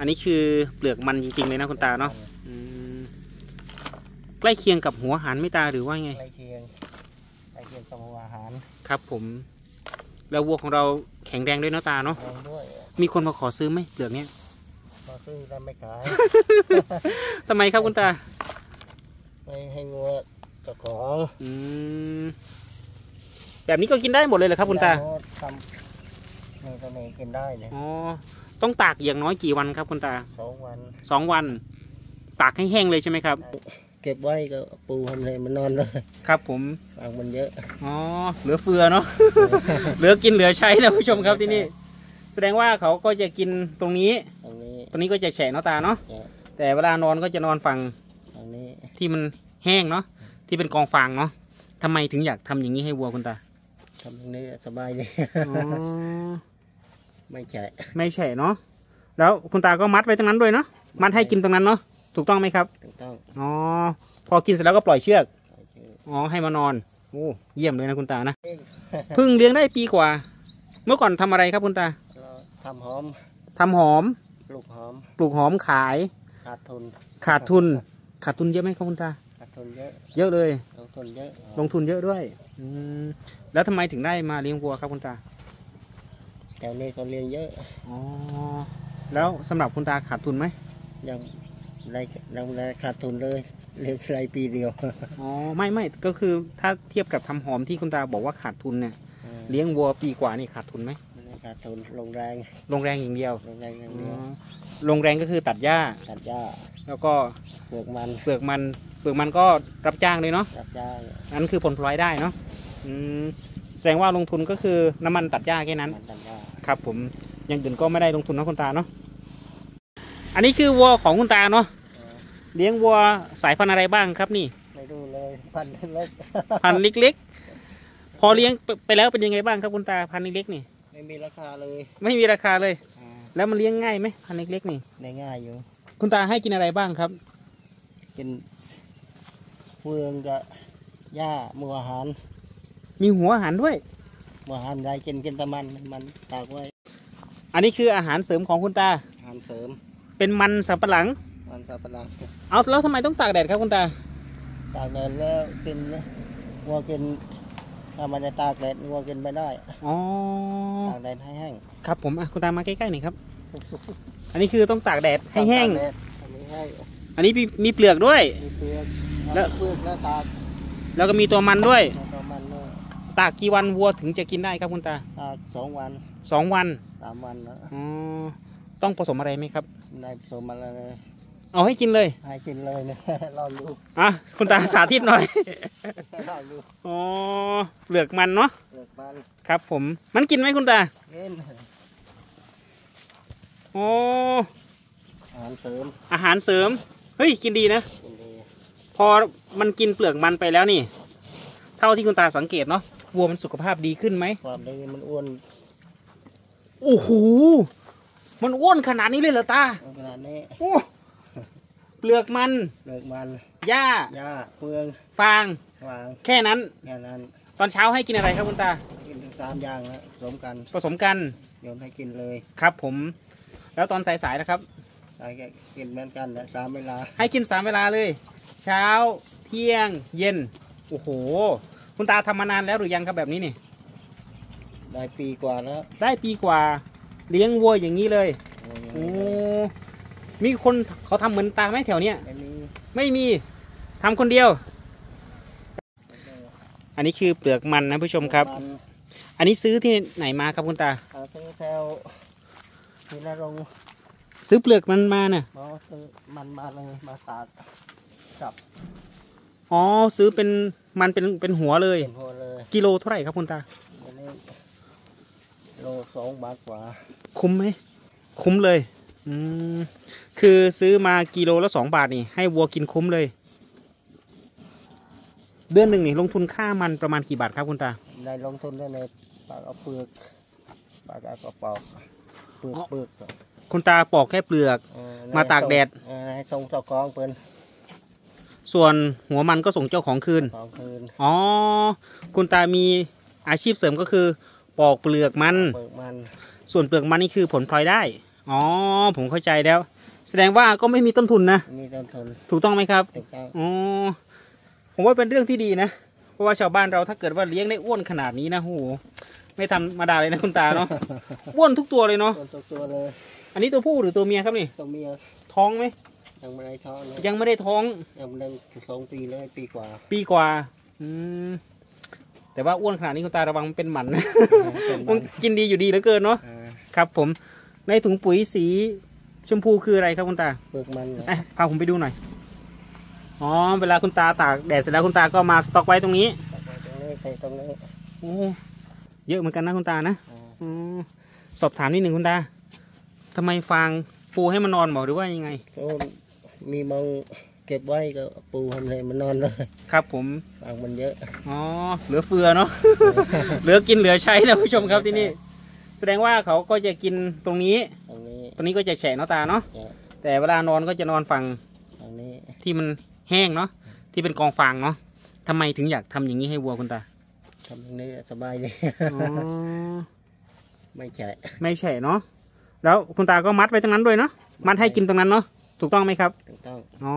อันนี้คือเปลือกมันจริงๆเลยนะคุณตาเนาะอืมใกล้เคียงกับหัวหันไม่ตาหรือว่าไง ใกล้เคียงใกล้เคียงกับหัวอาหารครับ ผม แล้ววัวของเราแข็งแรงด้วยเนาะตาเนาะแรงด้วยมีคนมาขอซื้อไหมเปลือกเนี้ยพอซื้อแล้วไม่ขาย ทำไมครับคุณตาไม่ให้งัวเจ้าของอืมแบบนี้ก็กินได้หมดเลยเหรอครับคุณตาเขทำนี่ก็ไม่กินได้เนี่ยอ๋อ ต้องตากอย่างน้อยกี่วันครับคุณตาสองวันสองวัน ตากให้แห้งเลยใช่ไหมครับ เก็บไว้ก็ปูทำเลยมันนอนเลยครับ ผมฟางมันเยอะอ๋อเหลือเฟือเนาะเหลือกินเหลือใช้นะผู้ชมครับที่นี่ แสดงว่าเขาก็จะกินตรงนี้ ตรงนี้ตรงนี้ก็จะแฉะเนาะตาเนาะเนี่ยแต่เวลานอนก็จะนอนฝั่งตรงนี้ที่มันแห้งเนาะที่เป็นกองฟางเนาะทำไมถึงอยากทำอย่างนี้ให้วัวคุณตาทำตรงนี้สบายดีอ๋อ ไม่ใช่ไม่แฉะเนาะแล้วคุณตาก็มัดไว้ตรงนั้นด้วยเนาะมัดให้กินตรงนั้นเนาะถูกต้องไหมครับถูกต้องอ๋อพอกินเสร็จแล้วก็ปล่อยเชือกโอเคอ๋อให้มานอนโอ้เยี่ยมเลยนะคุณตานะเองเพิ่งเลี้ยงได้ปีกว่า เมื่อก่อนทำอะไรครับคุณตาเราทำหอมทำหอมลูกหอมปลูกหอมขาย ขาดทุน ขาดทุน ขาดทุนเยอะไหมครับคุณตาขาดทุนเยอะเยอะเลย ลงทุนเยอะลงทุนเยอะด้วยอืมแล้วทำไมถึงได้มาเลี้ยงวัวครับคุณตา แถวนี้เขาเลี้ยงเยอะ อ๋อ แล้วสำหรับคุณตาขาดทุนไหมยังได้ยังได้ขาดทุนเลยเลี้ยงไรปีเดียว อ๋อ ไม่ไม่ก็คือถ้าเทียบกับทำหอมที่คุณตาบอกว่าขาดทุนเนี่ย เลี้ยงวัวปีกว่านี่ขาดทุนไหมไม่ได้ขาดทุนลงแรงลงแรงอย่างเดียวลงแรงอย่างอ๋เดียวอลงแรงก็คือตัดหญ้า ตัดหญ้า แล้วก็เปลือกมัน เปลือกมัน เปลือกมันก็รับจ้างเลยเนาะตัดหญ้าอันนคือผลพลอยได้เนาะ อืม แสดงว่าลงทุนก็คือน้ำมันตัดหญ้าแค่นั้น มันตัดหญ้าครับ ผมอย่างอื่นก็ไม่ได้ลงทุนนะคุณตาเนาะอันนี้คือวัวของคุณตาเนาะเออเลี้ยงวัวสายพันธุ์อะไรบ้างครับนี่ ไม่ดูเลยพันเล็กพันธุ์เล็กๆ พอเลี้ยงไปแล้วเป็นยังไงบ้างครับคุณตาพันธุ์เล็กๆนี่ ไม่มีราคาเลยไม่มีราคาเลย อ่าแล้วมันเลี้ยงง่ายไหมพันธุ์เล็กๆนี่ได้ง่ายอยู่ คุณตาให้กินอะไรบ้างครับ กินเฟืองกับหญ้าหมูอาหาร มีหัวอาหารด้วยหมูอาหารได้กินกินแตะมันมันตากไว้ อันนี้คืออาหารเสริมของคุณตา อาหารเสริม เป็นมันสับปะหลัง มันสับปะหลังเอาแล้วทำไมต้องตากแดดครับคุณตา ตากแดดแล้วกินวัวกินถ้ามันจะตากแดดวัวกินไม่ได้ อ๋อ ตากแดดให้แห้ง ครับผมอะคุณตามาใกล้ๆหน่อยครับ อันนี้คือต้องตากแดดให้แห้ง ตากดดให้แห้งอันนี้มีมีเปลือกด้วย มีเปลือกแล้แล้ววเปลือกแล้วตาก แล้วก็มีตัวมันด้วยแล้วก็มันด้วย ตากกี่วันวัวถึงจะกินได้ครับคุณตาตากสองวันสองวันสามวันแล้วอ๋อต้องผสมอะไรไหมครับได้ผสมมาแล้วเลยเอาให้กินเลยให้กินเลยเนี่ยรอดูอะคุณตาสาธิตหน่อยรอดูอ๋อเปลือกมันเนาะเปลือกมันครับ ผมมันกินไหมคุณตาเล่นอ๋ออาหารเสริมอาหารเสริมเฮ้ยกินดีนะ กินดีพอมันกินเปลือกมันไปแล้วนี่ เท่าที่คุณตาสังเกตเนาะ วัวมันสุขภาพดีขึ้นไหมความดีมันอ้วนโอ้โหมันอ้วนขนาดนี้เลยเหรอตาขนาดนี้โอ้เปลือกมันเปลือกมันหญ้าหญ้าเฟืองฟางวางแค่นั้นแค่นั้น ตอนเช้าให้กินอะไรครับคุณตากินทั้งสามอย่างแล้วผสมกันผสมกันโยนให้กินเลยครับผม แล้วตอนสายๆนะครับใส่แกกินเหมือนกันแหละสามเวลา ให้กินสามเวลาเลย เช้าเที่ยงเย็นโอ้โห คุณตาทำมานานแล้วหรือยังครับแบบนี้นี่ ได้ปีกว่าแล้วได้ปีกว่า เลี้ยงวัวอย่างนี้เลยโอ้มีคนเขาทำเหมือนตาไหมแถวเนี้ยไม่มีไม่มีทำคนเดียว อันนี้คือเปลือกมันนะผู้ชมครับมันอันนี้ซื้อที่ไหนมาครับคุณตาเอาซื้อแถวทีละรงซื้อเปลือกมันมาน่ะหมอซื้อมันมาเลยมาตากกับ อ๋อซื้อเป็นมันเป็นเป็นหัวเลย เป็นหัวเลยกิโลเท่าไหร่ครับคุณตาอันนี้โลสองบาทกว่า คุ้มไหมคุ้มเลย อืมคือซื้อมากิโลละสองบาทนี่ ให้วัวกินคุ้มเลย เดือนหนึ่งนี่ลงทุนค่ามันประมาณกี่บาทครับคุณตาได้ลงทุนได้ในปากเอาเปลือกปากเอากระเป๋าเปลือกอ๋อเปลือกคุณตาปอกแค่เปลือกเออมาตากแดดเออให้ส่งเจ้าของเปิ้น ส่วนหัวมันก็ส่งเจ้าของคืน ของคืนอ๋อ คุณตามีอาชีพเสริมก็คือ ปอกเปลือกมัน เปลือกมันส่วนเปลือกมันนี่คือผลพลอยได้ อ๋อ ผมเข้าใจแล้ว แสดงว่าก็ไม่มีต้นทุนนะ มีต้นทุนถูกต้องไหมครับ ถูกต้องอ๋อ ผมว่าเป็นเรื่องที่ดีนะ เพราะว่าชาวบ้านเราถ้าเกิดว่าเลี้ยงได้อ้วนขนาดนี้นะโห ไม่ธรรมดาเลยนะคุณตาเนาะ อ้วนทุกตัวเลยเนาะ ต้นทุกตัวเลย อันนี้ตัวผู้หรือตัวเมียครับนี่ ตัวเมียท้องไหม ยังไม่ได้ท้องเลยยังไม่ได้ท้องยังไม่ได้สองปีเลยปีกว่า ปีกว่า อืมแต่ว่าอ้วนขนาดนี้คุณตาระวังมันเป็นหมันนะเป็นมันกินดีอยู่ดีเหลือเกินเนาะอ่าครับ ผม ในถุงปุ๋ยสีชมพูคืออะไรครับคุณตาเปลือกมันเนี่ยอะพาผมไปดูหน่อยอ๋อเวลาคุณตาตากแดดเสร็จแล้วคุณตาก็มาสต็อกไว้ตรงนี้ใส่ตรงนี้ใส่ตรงนี้โอ้เยอะเหมือนกันนะคุณตานะอ่าอมสอบถามนิดหนึ่งคุณตาทำไมฟางปูให้มันนอนบอกหรือว่ายังไงโอ้ มีมองเก็บไว้ก็ปูทำเลยมันนอนเลยครับผมฟางมันเยอะ อ๋อ เหลือเฟือเนาะ เหลือกินเหลือใช้นะผู้ชมครับที่นี่ แสดงว่าเขาก็จะกินตรงนี้ ตรงนี้ตรงนี้ก็จะแฉะเนาะตาเนาะเนี่ยแต่เวลานอนก็จะนอนฝั่งตรงนี้ที่มันแห้งเนาะ ที่เป็นกองฟางเนาะทำไมถึงอยากทำอย่างนี้ให้วัวคุณตาทำตรงนี้สบายเลยอ๋อไม่ใช่ไม่แฉะเนาะ แล้วคุณตาก็มัดไว้ตรงนั้นด้วยเนาะ มัดให้กินตรงนั้นเนาะ ถูกต้องไหมครับถูกต้องอ๋อ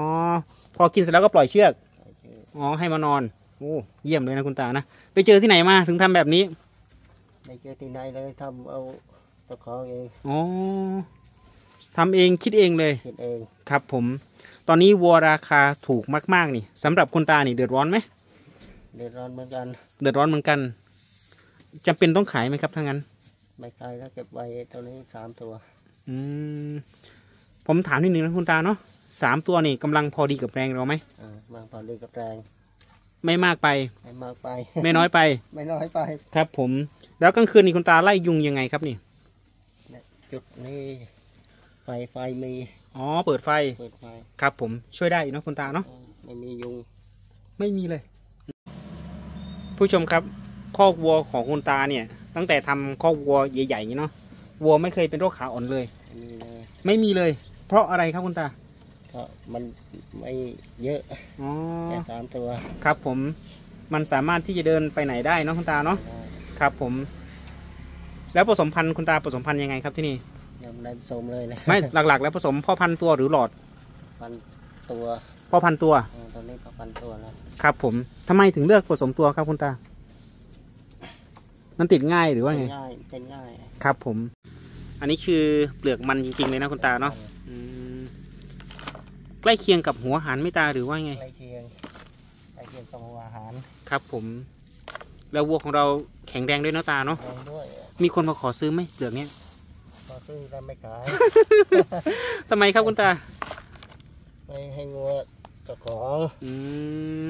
พอกินเสร็จแล้วก็ปล่อยเชือกโอเคอ๋อให้มานอนโอ้เยี่ยมเลยนะคุณตานะไปเจอที่ไหนมาถึงทำแบบนี้ไม่เจอที่ไหนเลยทำเอาตะขอเองอ๋อทำเองคิดเองเลยคิดเองครับผม ตอนนี้วัวราคาถูกมาก ๆ นี่สำหรับคุณตานี่เดือดร้อนไหมเดือดร้อนเหมือนกัน เดือดร้อนเหมือนกันจำเป็นต้องขายไหมครับถ้างั้น ไม่ขายแล้วเก็บไว้ตัวนี้สามตัว อืม ผมถามนิดนึงนะคุณตาเนาะสามตัวนี่กำลังพอดีกับแรงเราไหม อ่าบางพอดีกับแรงไม่มากไป ไม่มากไป ไม่น้อยไป ไม่น้อยไป ครับผม แล้วกลางคืนนี่คุณตาไล่ยุงยังไงครับนี่ จุดนี้ไฟไฟมีอ๋อ เปิดไฟ เปิดไฟครับผม ช่วยได้เนาะคุณตาเนาะ อ่าไม่มียุง ไม่มีเลย ผู้ชมครับคอกวัวของคุณตาเนี่ย ตั้งแต่ทำคอกวัวใหญ่ๆอย่างนี้เนาะ วัวไม่เคยเป็นโรคขาอ่อนเลย ไม่มีเลย ไม่มีเลยเพ ราะอะไรครับคุณตาเพราะมันไม่เยอะอ๋อแค่สามตัวครับผมมันสามารถที่จะเดินไปไหนได้เนาะคุณตาเนาะได้ครับผม แล้วผสมพันธุ์คุณตาผสมพันธุ์ยังไงครับที่นี่ยังไม่ได้ผสมเลยนะไม่หลักๆ แล้วผสมพ่อพันธุ์ตัวหรือหลอดพันตัวพ่อพันธุ์ตัวอ่าตอนนี้ก็พันตัวแล้วครับผมทำไมถึงเลือกผสมตัวครับคุณตา มันติดง่ายหรือว่าเป็นไงง่ายเป็นง่าย ครับผม อันนี้คือเปลือกมันจริงๆเลยนะคุณตาเนาะอืม ใกล้เคียงกับหัวหันไม่ตาหรือว่าไง ใกล้เคียงใกล้เคียงกับหัวอาหารครับผมแล้ววัวของเราแข็งแรงด้วยเนาะตาเนาะแรงด้วยมีคนมาขอซื้อไหมเปลือกเนี้ยพอซื้อแล้วไม่ขายทำไมครับคุณตา ไม่ให้งัวเจ้าของอืม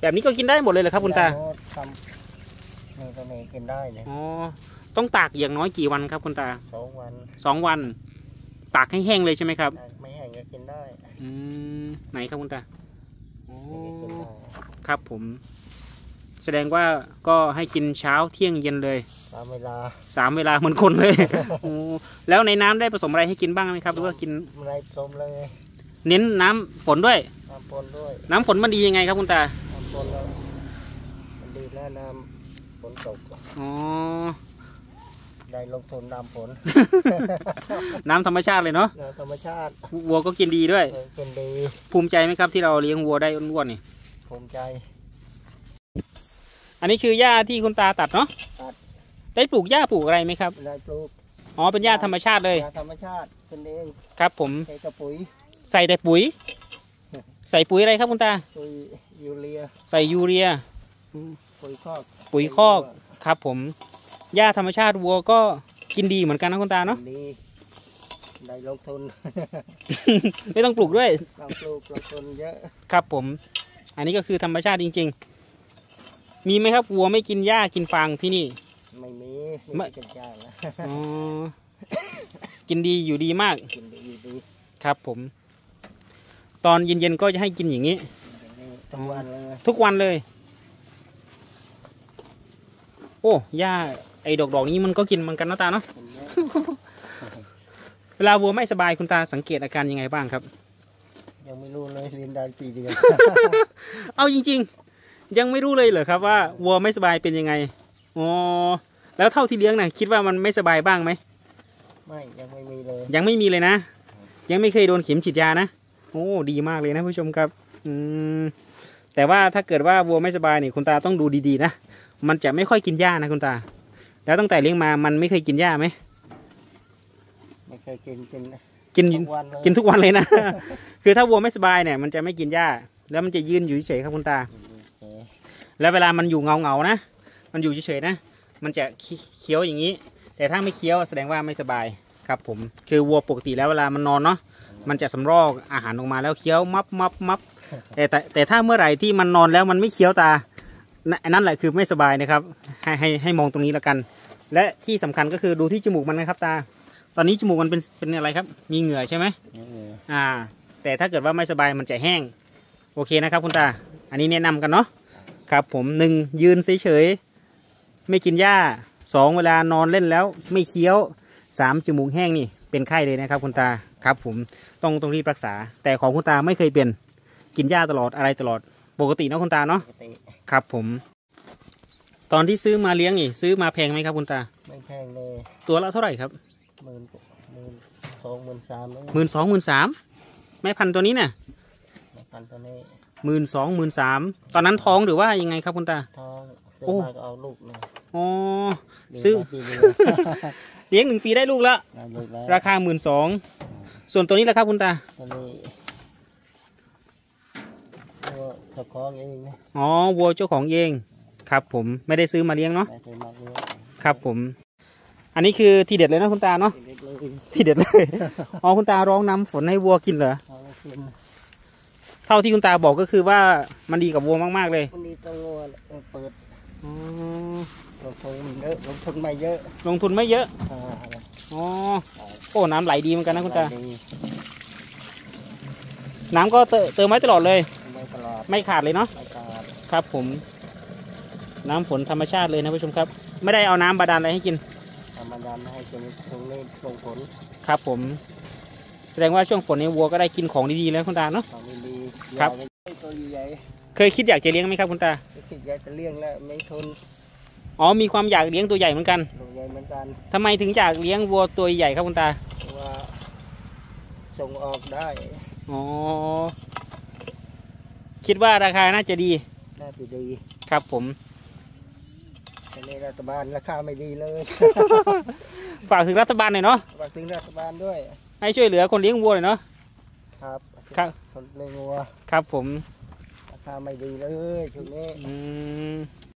แบบนี้ก็กินได้หมดเลยเหรอครับคุณตาโน้ตทำนี่ตัวนี้กินได้เลยอ๋อต้องตากอย่างน้อยกี่วันครับคุณตาสองวันสองวัน ตากให้แห้งเลยใช่ไหมครับ ไม่แห้งก็กินได้อืมไหนครับคุณตาอ๋อนี่ก็กินได้ครับผม แสดงว่าก็ให้กินเช้าเที่ยงเย็นเลยตามเวลาสามเวลาเหมือนคนเลยโอ้แล้วในน้ำได้ผสมอะไรให้กินบ้างไหมครับหรือว่ากินไม่ได้ชมเลยเน้นน้ำฝนด้วย น้ำปนด้วยน้ำฝนมันดียังไงครับคุณตาน้ำปนแล้วมันดีแล้วน้ำฝนตก อ๋อ ได้ลงทุนน้ำฝนน้ำธรรมชาติเลยเนาะน้ำธรรมชาติวัวก็กินดีด้วย เออเป็นดีภูมิใจไหมครับที่เราเลี้ยงวัวได้อ้วนๆนี่ ภูมิใจ อันนี้คือหญ้าที่คุณตาตัดเนาะตัด ได้ปลูกหญ้าปลูกอะไรไหมครับ ได้ปลูกอ๋อ เป็นหญ้าธรรมชาติเลย ยาธรรมชาติเป็นเองครับ ผม ใช้กระปุ๋ยใส่แต่ปุ๋ย ใส่ปุ๋ยอะไรครับคุณตา ปุ๋ยยูเรียใส่ยูเรีย ปุ๋ยคอกปุ๋ยคอก ครับผม หญ้าธรรมชาติวัวก็กินดีเหมือนกันนะคุณตาเนาะดีได้ลงทุน ไม่ต้องปลูกด้วยต้องปลูกลงทุนเยอะ ครับผม อันนี้ก็คือธรรมชาติจริง ๆ มีไหมครับวัวไม่กินหญ้ากินฟางที่นี่ ไม่มีไม่ไม่กินยาแล้วอ๋อกินดีอยู่ดีมาก กินดีอยู่ดี ครับผม ตอนเย็นๆก็จะให้กินอย่างนี้อย่างนี้ทุกวันเลย ทุกวันเลย โอ้หญ้า ไอ้ดอกๆนี้มันก็กินเหมือนกันนะตาเนาะกินเยอะเวลาวัวไม่สบายคุณตาสังเกตอาการยังไงบ้างครับ ยังไม่รู้เลยเรียนได้ปีเดียวเอาจริง ๆ ยังไม่รู้เลยเหรอครับว่าวัวไม่สบายเป็นยังไงอ๋อแล้วเท่าที่เลี้ยงนะ่ะคิดว่ามันไม่สบายบ้างไหมไม่ยังไม่มีเลย ยังไม่มีเลยนะ ยังไม่เคยโดนเข็มฉีดยานะโอ้ดีมากเลยนะผู้ชมครับ อืมแต่ว่าถ้าเกิดว่าวัวไม่สบายนี่คุณตาต้องดูดีๆนะมันจะไม่ค่อยกินหญ้านะคุณตา แล้วตั้งแต่เลี้ยงมามันไม่เคยกินหญ้าไหมไม่เคยกินกินกินทุกวันเลยกินทุกวันเลยนะ คือถ้าวัวไม่สบายเนี่ย มันจะไม่กินหญ้า แล้วมันจะยืนอยู่เฉยๆครับคุณตาเออแล้วเวลามันอยู่เงาเงาๆนะ มันอยู่เฉยๆนะ มันจะเคี้ยวอย่างนี้ แต่ถ้าไม่เคี้ยวแสดงว่าไม่สบายครับผม คือวัวปกติแล้วเวลามันนอนเนาะ มันจะสำรอกอาหารออกมาแล้วเคี้ยวมับมับมับแต่แต่แต่ถ้าเมื่อไหร่ที่มันนอนแล้วมันไม่เคี้ยวตานั่นอันนั่นแหละคือไม่สบายนะครับ ให้ให้ให้มองตรงนี้แล้วกัน และที่สำคัญก็คือดูที่จมูกมันนะครับ ตา ตอนนี้จมูกมันเป็นเป็นอะไรครับ มีเหงื่อใช่ไหมเอออ่า แต่ถ้าเกิดว่าไม่สบายมันจะแห้ง โอเคนะครับคุณตา อันนี้แนะนำกันเนาะครับ ผมหนึ่งยืนเฉยๆไม่กินหญ้าสองเวลานอนเล่นแล้วไม่เคี้ยวสามจมูกแห้งนี่เป็นไข้เลยนะครับ คุณตาครับผมต้องต้องรีบรักษา แต่ของคุณตาไม่เคยเป็นกินหญ้าตลอดอะไรตลอด ปกติเนาะคุณตาเนาะปกติครับผม ตอนที่ซื้อมาเลี้ยงนี่ซื้อมาแพงไหมครับคุณตาไม่แพงเลยตัวละเท่าไหร่ครับหมื่นหมื่นสองหมื่นสามเลยหมื่นสองหมื่นสามแม่พันธุ์ตัวนี้เนี่ยในพันตัวนี้หมื่นสองหมื่นสามตอนนั้นท้องหรือว่ายังไงครับคุณตาท้องซื้โอ้อมาก็เอาลูกนะอ๋อเลี้ยงซื้อมาปีเดียวเลี้ยงหนึ่งปีได้ลูกแล้วได้ลูกแล้วราคาหมื่นสองส่วนตัวนี้แหละครับคุณตาตัวนี้ตัวเจ้าของเองนะอ๋อวัวเจ้าของเอง ครับผมไม่ได้ซื้อมาเลี้ยงเนาะไม่ใช่มาเลี้ยงครับผม อันนี้คือทีเด็ดเลยนะคุณตาเนาะเล็กเลยทีเด็ดเลยอ๋อคุณตาร้องน้ำฝนให้วัวกินเหรอเอากินเท่าที่คุณตาบอกก็คือว่ามันดีกับวัวมากๆเลยวันนี้ต้องงวนเปิดอ๋อลงทุนเยอะลงทุนไม่เยอะ ลงทุนไม่เยอะอ่าอ๋อโอ้น้ำไหลดีเหมือนกันนะคุณตาดีน้ำก็เติเติมไว้ตลอดเลย ไม่ตลอดไม่ขาดเลยเนาะไม่ขาดครับผม น้ำฝนธรรมชาติเลยนะผู้ชมครับ ไม่ได้เอาน้ำบาดาลอะไรให้กินธรรมดาไม่ให้กินตรงนี้ส่งผลครับผม แสดงว่าช่วงฝนนี้วัวก็ได้กินของดีๆแล้วคุณตาเนาะของดีๆครับอยากให้ตัวใหญ่เคยคิดอยากจะเลี้ยงไหมครับคุณตาๆคิดอยากจะเลี้ยงแล้วไม่ทนอ๋อมีความอยากเลี้ยงตัวใหญ่เหมือนกันตัวใหญ่เหมือนกันทำไมถึงอยากเลี้ยงวัวตัวใหญ่ครับคุณตาเพราะว่าส่งออกได้อ๋อคิดว่าราคาน่าจะดีน่าจะดีครับผม แต่ในรัฐบาลราคาไม่ดีเลย ฝากถึงรัฐบาลหน่อยเนาะฝากถึงรัฐบาลด้วย ให้ช่วยเหลือคนเลี้ยงวัวหน่อยเนาะ ครับครับคนเลี้ยงวัว ครับผม ราคาไม่ดีเลยช่วงนี้อืม